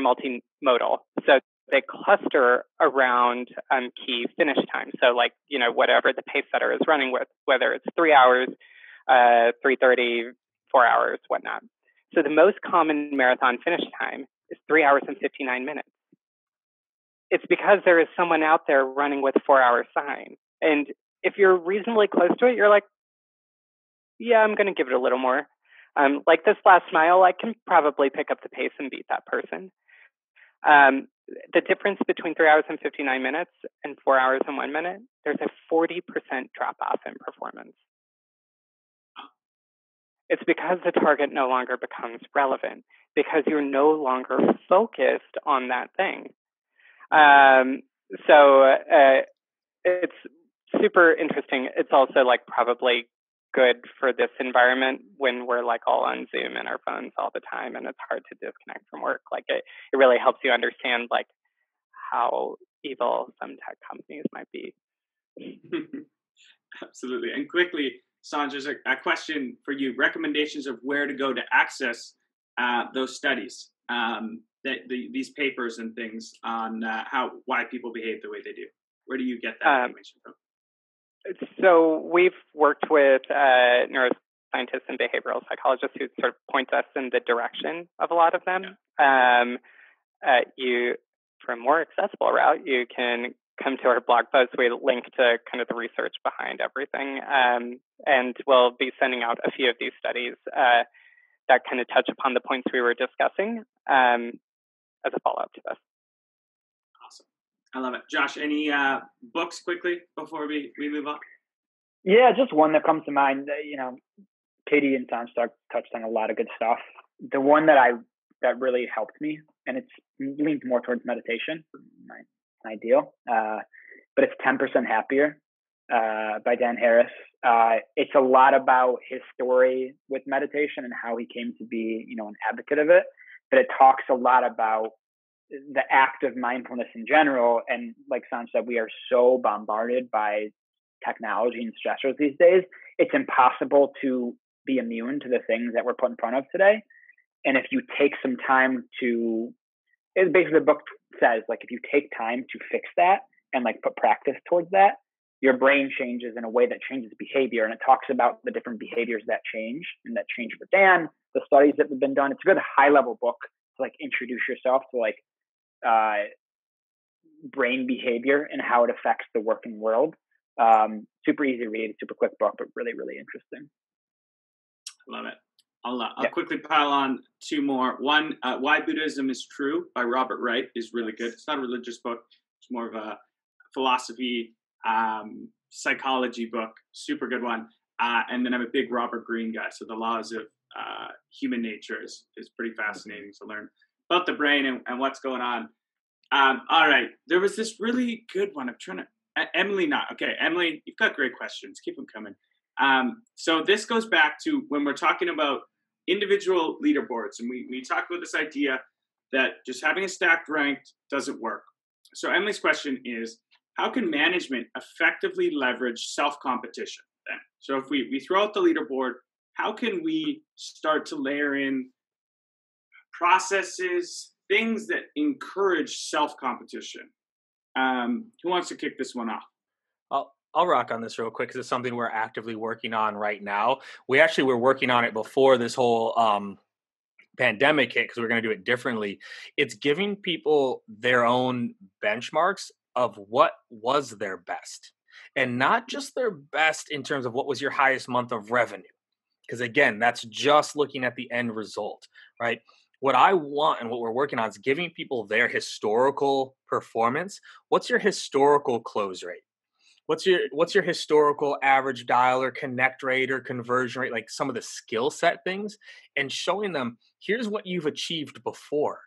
multimodal. So they cluster around um, key finish times. So like, you know, whatever the pace setter is running with, whether it's three hours, uh, 3.30, four hours, whatnot. So the most common marathon finish time is three hours and 59 minutes. It's because there is someone out there running with four hour sign. And if you're reasonably close to it, you're like, yeah, I'm going to give it a little more. Um, like this last mile, I can probably pick up the pace and beat that person. Um, the difference between three hours and 59 minutes and four hours and one minute, there's a 40% drop off in performance. It's because the target no longer becomes relevant, because you're no longer focused on that thing. Um, so uh, it's super interesting. It's also like probably good for this environment when we're like all on Zoom and our phones all the time and it's hard to disconnect from work. Like it, it really helps you understand like how evil some tech companies might be. *laughs* Absolutely. And quickly, Sanjay, a, a, question for you. Recommendations of where to go to access uh, those studies, um, that the, these papers and things on uh, how why people behave the way they do. Where do you get that um, information from? So we've worked with uh, neuroscientists and behavioral psychologists who sort of point us in the direction of a lot of them. Um, uh, you, for a more accessible route, you can come to our blog post. We link to kind of the research behind everything, um, and we'll be sending out a few of these studies uh, that kind of touch upon the points we were discussing um, as a follow up to this. I love it. Josh, any uh, books quickly before we, we move on? Yeah, just one that comes to mind. You know, KD and Sanjay touched on a lot of good stuff. The one that I that really helped me, and it's leans more towards meditation, my ideal. Uh, but it's ten percent happier uh, by Dan Harris. Uh, it's a lot about his story with meditation and how he came to be, you know, an advocate of it. But it talks a lot about the act of mindfulness in general. And like Sanj said, we are so bombarded by technology and stressors these days. It's impossible to be immune to the things that we're put in front of today. And if you take some time to, it basically the book says like if you take time to fix that and like put practice towards that, your brain changes in a way that changes behavior. And it talks about the different behaviors that change and that change for Dan, the studies that have been done. It's a good high level book to like introduce yourself to like uh, brain behavior and how it affects the working world. Um, super easy to read, super quick book, but really, really interesting. Love it. I'll, uh, I'll yeah. quickly pile on two more. One, uh, Why Buddhism is True by Robert Wright is really good. It's not a religious book, it's more of a philosophy, um, psychology book. Super good one. Uh, and then I'm a big Robert Greene guy. So The Laws of uh, Human Nature is, is pretty fascinating to learn about the brain and, and what's going on Um, all right. There was this really good one. I'm trying to. Uh, Emily, not okay. Emily, you've got great questions. Keep them coming. Um, so this goes back to when we're talking about individual leaderboards, and we we talk about this idea that just having a stacked ranked doesn't work. So Emily's question is, how can management effectively leverage self competition? Then, so if we we throw out the leaderboard, how can we start to layer in processes, things that encourage self competition. Um, who wants to kick this one off? I'll, rock on this real quick because it's something we're actively working on right now. We actually were working on it before this whole um, pandemic hit because we're going to do it differently. It's giving people their own benchmarks of what was their best and not just their best in terms of what was your highest month of revenue. Because again, that's just looking at the end result, right? What I want and what we're working on is giving people their historical performance. What's your historical close rate? What's your what's your historical average dial or connect rate or conversion rate, like some of the skill set things, and showing them here's what you've achieved before.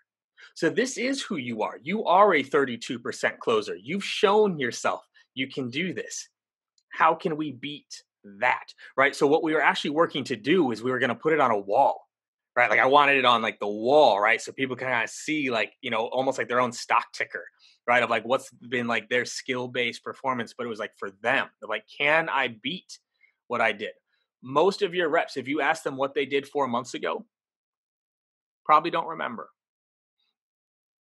So this is who you are. You are a 32% closer. You've shown yourself you can do this. How can we beat that? Right? So what we were actually working to do is we were going to put it on a wall right? Like I wanted it on like the wall, right? So people can kind of see like, you know, almost like their own stock ticker, right? Of like what's been like their skill based performance, but it was like for them, of like, can I beat what I did? Most of your reps, if you ask them what they did four months ago, probably don't remember.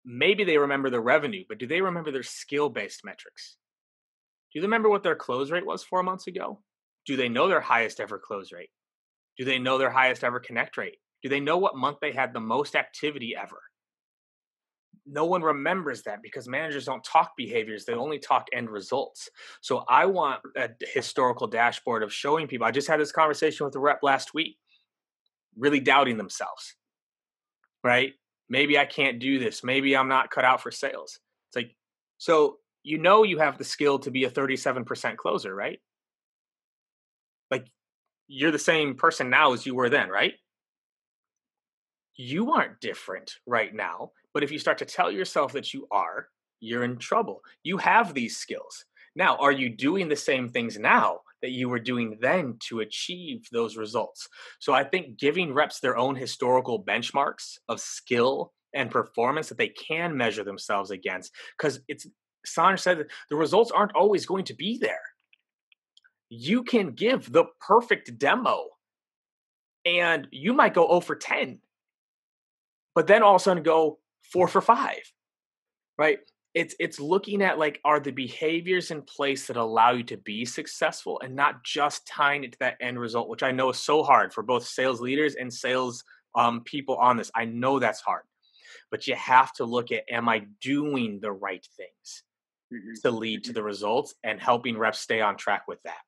Maybe they remember the revenue, but do they remember their skill based metrics? Do they remember what their close rate was four months ago? Do they know their highest ever close rate? Do they know their highest ever connect rate? Do they know what month they had the most activity ever? No one remembers that because managers don't talk behaviors, they only talk end results. So I want a historical dashboard of showing people. I just had this conversation with a rep last week, really doubting themselves, right? Maybe I can't do this. Maybe I'm not cut out for sales. It's like, so you know you have the skill to be a 37% closer, right? Like you're the same person now as you were then, right? You aren't different right now. But if you start to tell yourself that you are, you're in trouble. You have these skills. Now, are you doing the same things now that you were doing then to achieve those results? So I think giving reps their own historical benchmarks of skill and performance that they can measure themselves against, because it's Sandra said the results aren't always going to be there. You can give the perfect demo and you might go 0 for 10 but then all of a sudden go four for five, right? It's it's looking at like are the behaviors in place that allow you to be successful and not just tying it to that end result, which I know is so hard for both sales leaders and sales um, people on this. I know that's hard, but you have to look at am I doing the right things mm-hmm. to lead to mm-hmm. the results and helping reps stay on track with that.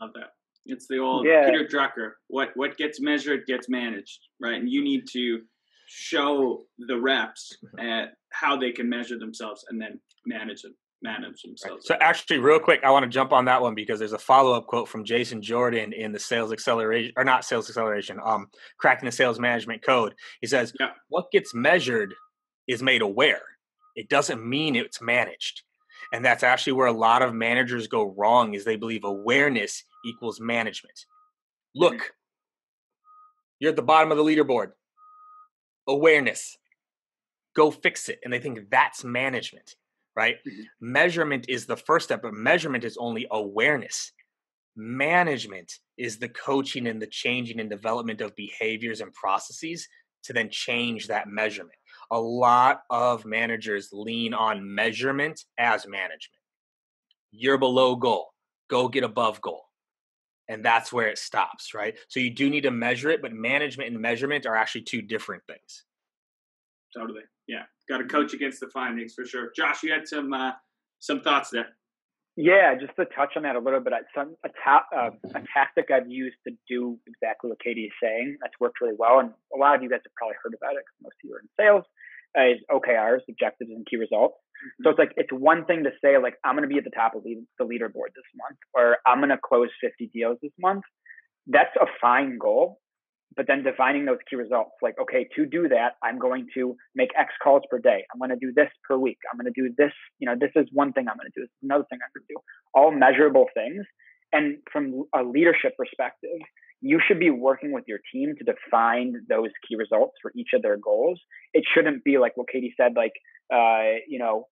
Love that. It's the old yeah. Peter Drucker. What what gets measured gets managed, right? And you need to show the reps *laughs* at how they can measure themselves and then manage them manage themselves. So actually, real quick, I want to jump on that one because there's a follow up quote from Jason Jordan in the sales acceleration or not sales acceleration, um, cracking the sales management code. He says, yeah. "What gets measured is made aware. It doesn't mean it's managed." And that's actually where a lot of managers go wrong is they believe awareness equals management. Look, mm-hmm. you're at the bottom of the leaderboard. Awareness. Go fix it. And they think that's management, right? Mm-hmm. Measurement is the first step, but measurement is only awareness. Management is the coaching and the changing and development of behaviors and processes to then change that measurement. A lot of managers lean on measurement as management. You're below goal, go get above goal and that's where it stops right? So you do need to measure it but management and measurement are actually two different things. Totally yeah got to coach against the findings for sure. Josh you had some uh, some thoughts there. Yeah just to touch on that a little bit some a, ta- uh, a tactic i've used to do exactly what KD is saying that's worked really well and a lot of you guys have probably heard about it because most of you are in sales is okrs objectives and key results. Mm-hmm. So it's like it's one thing to say like I'm going to be at the top of the leaderboard this month, or I'm going to close 50 deals this month. That's a fine goal, but then defining those key results like okay to do that i'm going to make x calls per day. I'm going to do this per week. I'm going to do this you know this is one thing i'm going to do. This is another thing i'm going to do. All measurable things. And from a leadership perspective you should be working with your team to define those key results for each of their goals. It shouldn't be like what KD said like uh, you know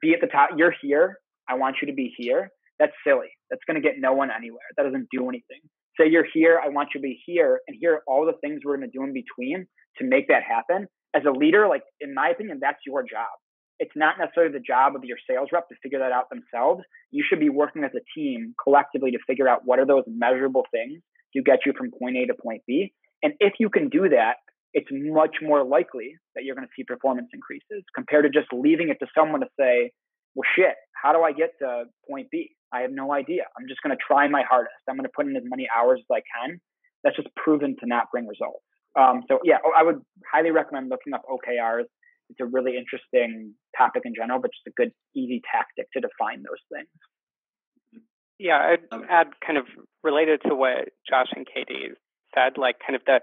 be at the top you're here. I want you to be here. That's silly. That's going to get no one anywhere. That doesn't do anything. Say you're here, I want you to be here, and here are all the things we're going to do in between to make that happen. As a leader, like in my opinion, that's your job. It's not necessarily the job of your sales rep to figure that out themselves. You should be working as a team collectively to figure out what are those measurable things to get you from point A to point B. And if you can do that, it's much more likely that you're going to see performance increases compared to just leaving it to someone to say, well, shit, how do I get to point B? I have no idea. I'm just going to try my hardest. I'm going to put in as many hours as I can. That's just proven to not bring results. Um, so yeah, I would highly recommend looking up OKRs. It's a really interesting topic in general, but just a good, easy tactic to define those things. Yeah, I'd um, add kind of related to what Josh and KD said, like kind of the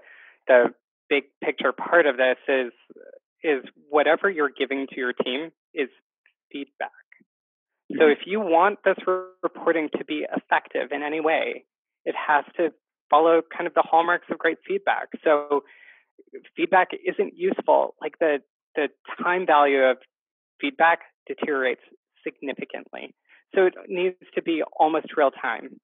the big picture part of this is is whatever you're giving to your team is feedback. So mm-hmm. if you want this reporting to be effective in any way, it has to follow kind of the hallmarks of great feedback. So feedback isn't useful. Like the the time value of feedback deteriorates significantly. So it needs to be almost real time.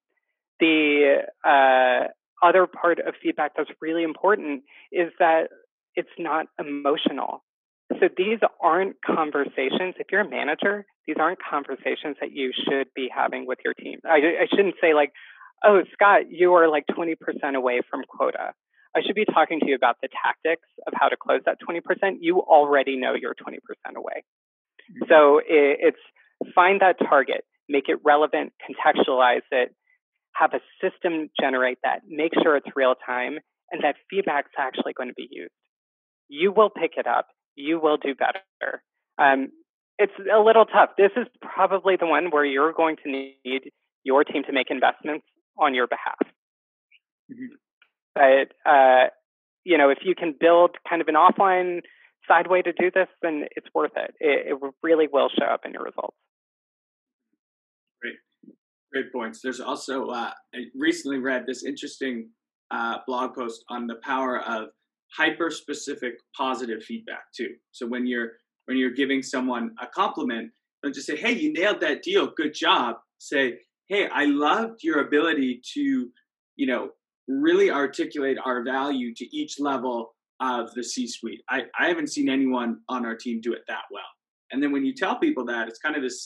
The uh, other part of feedback that's really important is that it's not emotional. So these aren't conversations. If you're a manager, these aren't conversations that you should be having with your team. I, I shouldn't say like, oh, Scott, you are like 20% away from quota. I should be talking to you about the tactics of how to close that 20%. You already know you're 20% away. So it, it's find that target, make it relevant, contextualize it, have a system generate that, make sure it's real time, and that feedback's actually going to be used. You will pick it up you will do better. Um, it's a little tough. This is probably the one where you're going to need your team to make investments on your behalf. Mm-hmm. But uh, you know, if you can build kind of an offline side way to do this, then it's worth it. It, it really will show up in your results. Great, points. There's also uh, I recently read this interesting uh, blog post on the power of hyper specific positive feedback too. So when you're when you're giving someone a compliment, don't just say, "Hey, you nailed that deal. Good job." Say, "Hey, I loved your ability to, you know, really articulate our value to each level of the C-suite. I, I haven't seen anyone on our team do it that well." And then when you tell people that, it's kind of this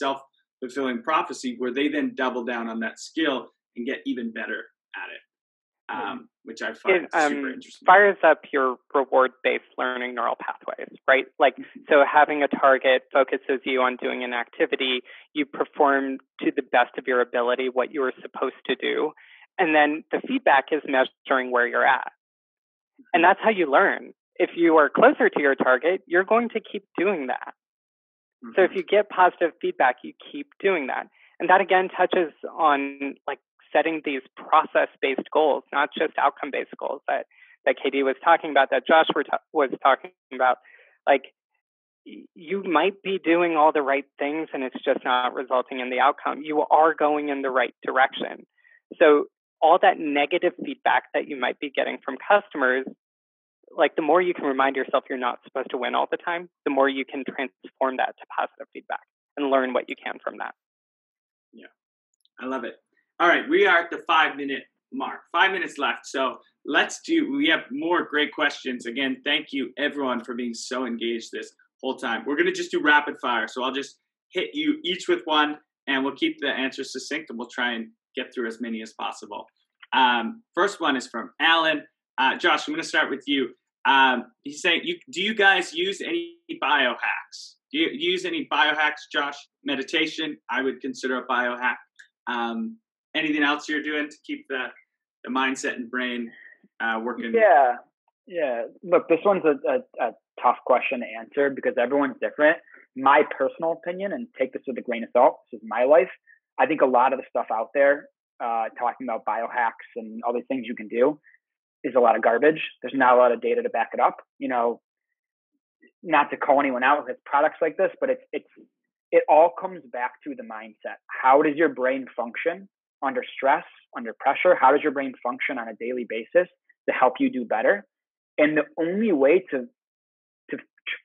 self-fulfilling prophecy where they then double down on that skill and get even better at it um, which I find it, um, super interesting. Fires up your reward-based learning neural pathways, right? Like, mm-hmm. so having a target focuses you on doing an activity. You perform to the best of your ability what you were supposed to do, and then the feedback is measuring where you're at, and mm-hmm. that's how you learn. If you are closer to your target, you're going to keep doing that. Mm-hmm. So if mm-hmm. you get positive feedback, you keep doing that. And that again touches on like setting these process based goals, not just outcome based goals that, that KD was talking about, that Josh was talking about. Like, you might be doing all the right things and it's just not resulting in the outcome. You are going in the right direction. So, all that negative feedback that you might be getting from customers, like the more you can remind yourself you're not supposed to win all the time, the more you can transform that to positive feedback and learn what you can from that. Yeah, I love it. All right, we are at the five minute mark. Five minutes left. So let's do, we have more great questions. Again, thank you everyone for being so engaged this whole time. We're going to just do rapid fire. So I'll just hit you each with one and we'll keep the answers succinct and we'll try and get through as many as possible. Um, first one is from Alan. Uh, Josh, I'm going to start with you. Um, he's saying, you, do you guys use any biohacks? Do you use any biohacks, Josh? Meditation, I would consider a biohack. Um, anything else you're doing to keep the the mindset and brain uh, working? Yeah, yeah. Look, this one's a, a, a tough question to answer because everyone's different. My personal opinion, and take this with a grain of salt. This is my life. I think a lot of the stuff out there, uh, talking about biohacks and all these things you can do, is a lot of garbage. There's not a lot of data to back it up. You know, not to call anyone out with products like this, but it's it's it all comes back to the mindset. How does your brain function under stress, under pressure? How does your brain function on a daily basis to help you do better? And the only way to to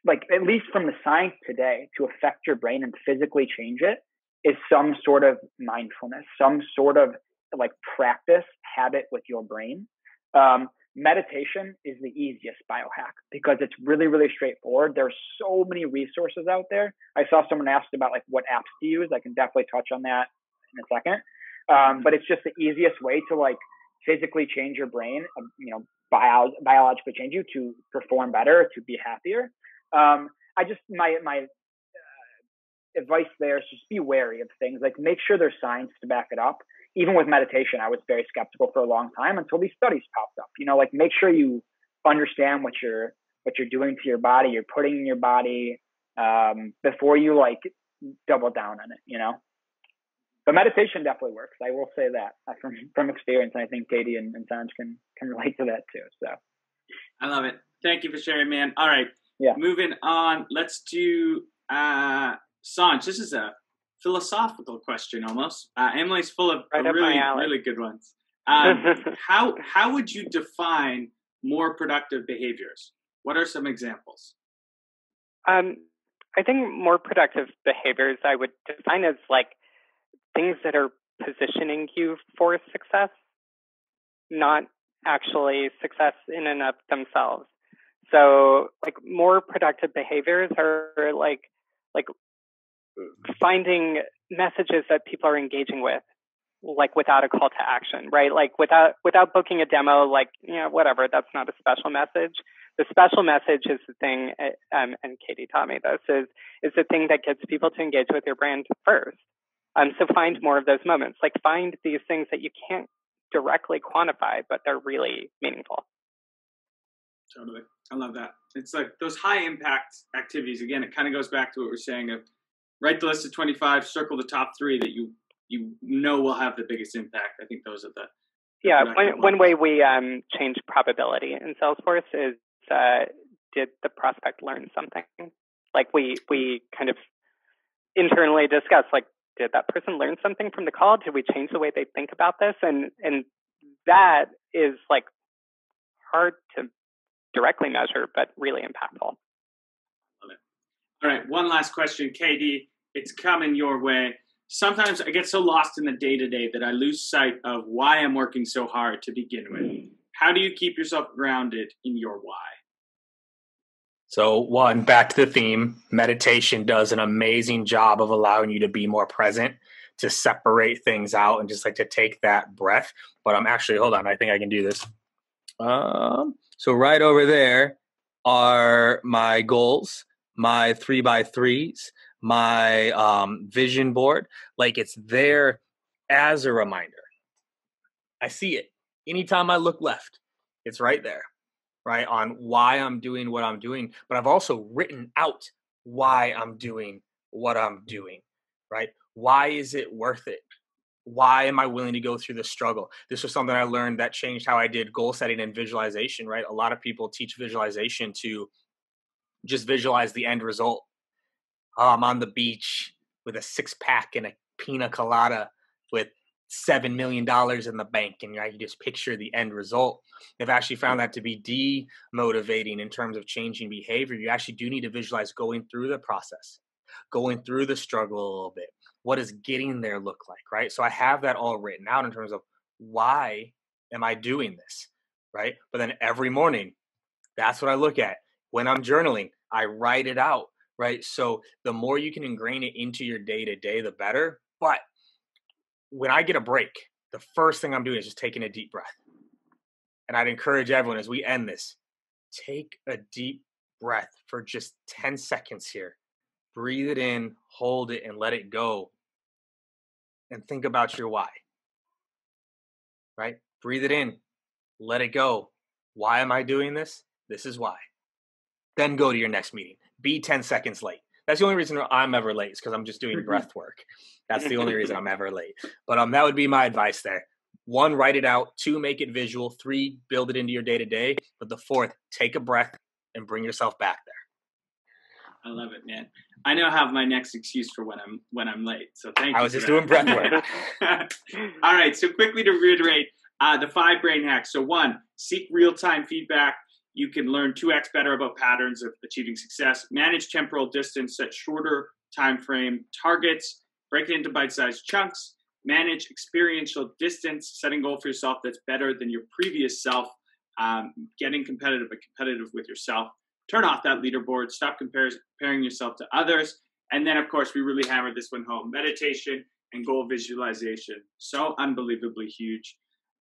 like at least from the science today to affect your brain and physically change it is some sort of mindfulness, some sort of like practice habit with your brain. Um, meditation is the easiest biohack because it's really, really straightforward. There's so many resources out there. I saw someone asked about like what apps to use. I can definitely touch on that in a second. Um, but it's just the easiest way to like physically change your brain, um, you know, bio- biologically change you to perform better, to be happier. Um, I just my my uh, advice there is just be wary of things. Like make sure there's science to back it up even with meditation, I was very skeptical for a long time until these studies popped up. You know, like make sure you understand what you're what you're doing to your body, you're putting in your body um, before you like double down on it. You know, but meditation definitely works. I will say that uh, from from experience. And I think KD and, and Sanj can can relate to that too. So, I love it. Thank you for sharing, man. All right, yeah. Moving on, let's do uh Sanj. This is a philosophical question almost. Uh, Emily's full of right really, really good ones. Um, *laughs* how how would you define more productive behaviors? What are some examples? Um, I think more productive behaviors I would define as like things that are positioning you for success, not actually success in and of themselves. So, like more productive behaviors are like like finding messages that people are engaging with like without a call to action right? Like without without booking a demo like you know whatever that's not a special message. The special message is the thing um, and KD taught me this is is the thing that gets people to engage with your brand first. Um, so find more of those moments. Like find these things that you can't directly quantify but they're really meaningful. Totally. I love that. It's like those high impact activities again it kind of goes back to what we're saying of write the list of 25 circle the top three that you you know will have the biggest impact. I think those are the, the yeah one, one way we um, change probability in salesforce is uh, did the prospect learn something? Like we we kind of internally discuss like did that person learn something from the call? Did we change the way they think about this? And and that is like hard to directly measure but really impactful all right, one last question, KD. It's coming your way. Sometimes I get so lost in the day to day that I lose sight of why I'm working so hard to begin with. How do you keep yourself grounded in your why? So, one, back to the theme meditation does an amazing job of allowing you to be more present, to separate things out, and just like to take that breath. But I'm actually, hold on, I think I can do this. Um, so, right over there are my goals my three by threes, my um, vision board. Like it's there as a reminder. I see it anytime I look left. It's right there, right on why I'm doing what I'm doing. But I've also written out why I'm doing what I'm doing, right? Why is it worth it? Why am I willing to go through the struggle? This was something I learned that changed how I did goal setting and visualization, right? A lot of people teach visualization to just visualize the end result. Oh, I'm on the beach with a six pack and a pina colada with seven million dollars in the bank, and I can just picture the end result. They've actually found that to be demotivating in terms of changing behavior. You actually do need to visualize going through the process, going through the struggle a little bit. What does getting there look like, right? So I have that all written out in terms of why am I doing this, right? But then every morning, that's what I look at when I'm journaling, I write it out, right? So the more you can ingrain it into your day to day, the better. But when I get a break, the first thing I'm doing is just taking a deep breath. And I'd encourage everyone as we end this, take a deep breath for just 10 seconds here. Breathe it in, hold it, and let it go. And think about your why. Right? Breathe it in, let it go. Why am I doing this? This is why then go to your next meeting. Be 10 seconds late. That's the only reason I'm ever late is because I'm just doing *laughs* breath work. That's the only reason I'm *laughs* ever late. But um, that would be my advice there. one, write it out. Two, make it visual. Three, build it into your day to day. But the fourth, take a breath and bring yourself back there. I love it, man. I now have my next excuse for when I'm when I'm late. So thank you. I was just that. doing breath work. *laughs* All right. So quickly to reiterate, uh, the five brain hacks. So one, seek real time feedback. You can learn 2x better about patterns of achieving success. Manage temporal distance, set shorter time frame targets, break it into bite-sized chunks. Manage experiential distance, setting goal for yourself that's better than your previous self. Um, getting competitive, but competitive with yourself turn off that leaderboard, stop comparing yourself to others. And then, of course, we really hammered this one home meditation and goal visualization. So unbelievably huge.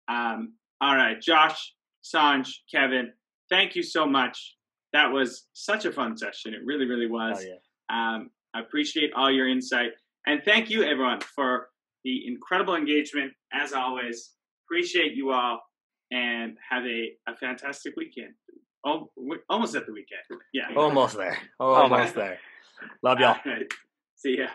Um, all right, Josh, Sanj, Kevin, thank you so much. That was such a fun session. It really, really was. Oh, yeah. um, I appreciate all your insight. And thank you, everyone, for the incredible engagement. As always, appreciate you all and have a, a fantastic weekend. Oh, almost at the weekend. Yeah. Almost there. *laughs* Almost there. Love y'all. See ya.